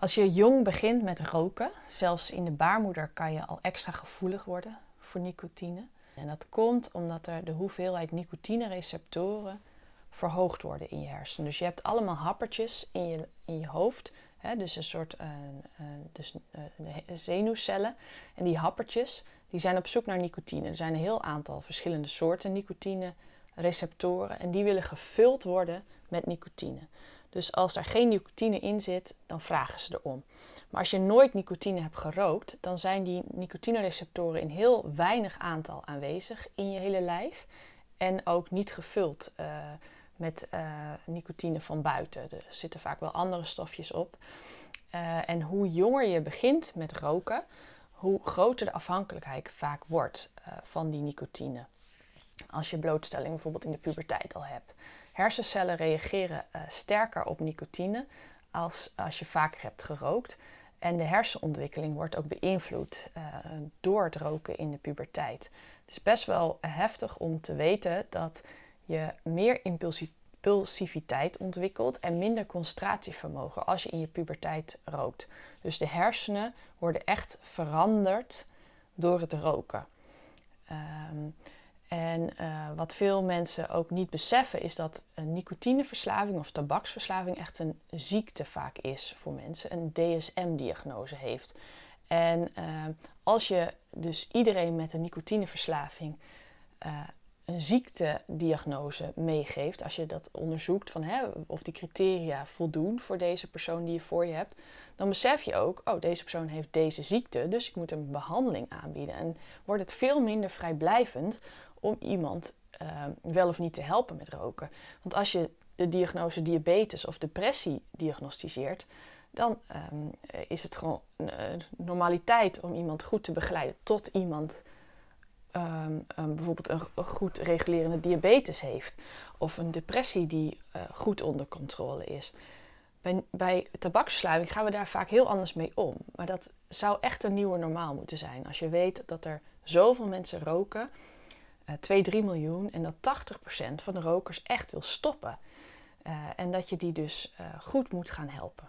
Als je jong begint met roken, zelfs in de baarmoeder kan je al extra gevoelig worden voor nicotine. En dat komt omdat er de hoeveelheid nicotine-receptoren verhoogd worden in je hersenen. Dus je hebt allemaal happertjes in je, in je hoofd, hè, dus een soort uh, uh, dus, uh, zenuwcellen. En die happertjes die zijn op zoek naar nicotine. Er zijn een heel aantal verschillende soorten nicotine-receptoren en die willen gevuld worden met nicotine. Dus als er geen nicotine in zit, dan vragen ze erom. Maar als je nooit nicotine hebt gerookt, dan zijn die nicotine-receptoren in heel weinig aantal aanwezig in je hele lijf. En ook niet gevuld uh, met uh, nicotine van buiten. Er zitten vaak wel andere stofjes op. Uh, en hoe jonger je begint met roken, hoe groter de afhankelijkheid vaak wordt van die nicotine. Als je blootstelling bijvoorbeeld in de puberteit al hebt. Hersencellen reageren uh, sterker op nicotine als als je vaker hebt gerookt. En de hersenontwikkeling wordt ook beïnvloed uh, door het roken in de puberteit. Het is best wel heftig om te weten dat je meer impulsiviteit ontwikkelt en minder concentratievermogen als je in je puberteit rookt. Dus de hersenen worden echt veranderd door het roken. Um, en uh, wat veel mensen ook niet beseffen is dat een nicotineverslaving of tabaksverslaving echt een ziekte vaak is voor mensen, een DSM-diagnose heeft. En uh, als je dus iedereen met een nicotineverslaving uh, een ziektediagnose meegeeft, als je dat onderzoekt van hè, of die criteria voldoen voor deze persoon die je voor je hebt, dan besef je ook, oh deze persoon heeft deze ziekte, dus ik moet hem behandeling aanbieden. En wordt het veel minder vrijblijvend om iemand uh, wel of niet te helpen met roken. Want als je de diagnose diabetes of depressie diagnosticeert, dan um, is het gewoon uh, normaliteit om iemand goed te begeleiden tot iemand um, um, bijvoorbeeld een, goed regulerende diabetes heeft of een depressie die uh, goed onder controle is. Bij, bij gaan we daar vaak heel anders mee om. Maar dat zou echt een nieuwe normaal moeten zijn. Als je weet dat er zoveel mensen roken 2, 3 miljoen en dat 80% van de rokers echt wil stoppen. Uh, en dat je die dus uh, goed moet gaan helpen.